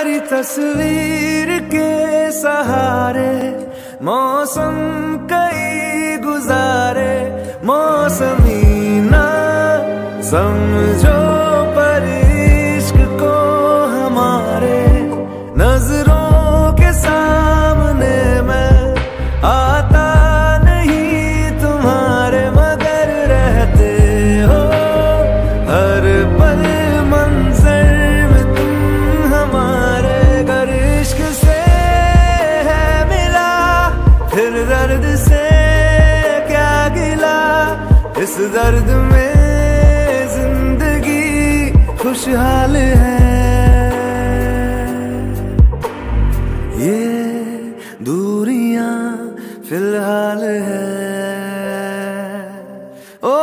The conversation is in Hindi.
तुम्हारी तस्वीर के सहारे मौसम कई गुजारे मौसमी ना समझो। इस दर्द में ज़िंदगी खुशहाल है। ये दूरियाँ फ़िलहाल है। ओ